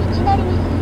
いきなります。